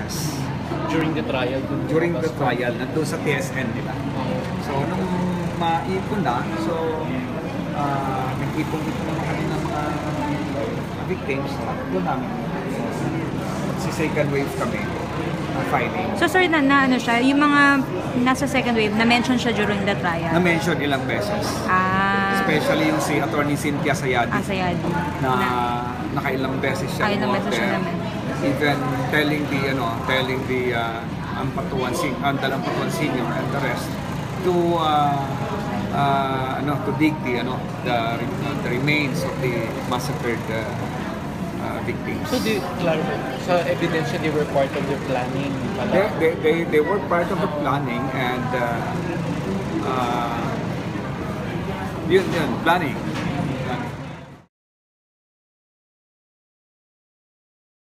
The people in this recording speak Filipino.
beses During the trial? dun during the trial nandun sa TSN nila. So, nung maipon na, so, uh, nag-ipon-ipon naman kami ng mga victims at doon namin. Si second wave kami, uh, filing. So sir, na, na ano siya, yung mga nasa second wave, na-mention siya during the trial? Na-mention ilang beses. ah, Especially yung si Attorney Cynthia Sayadi. ah, sayadi. na nakailang beses siya Ah, ilang beses siya naman. Even telling the ano, telling the uh, Ampatuan Sing, Andal Ampatuan Senior and the rest to uh, uh, ano to dig the ano the, uh, the remains of the massacred uh, uh, victims. So, di, clarify, sa evidence they were part of the planning pala? they, they, they, they were part of the planning and uh, uh, yun yun planning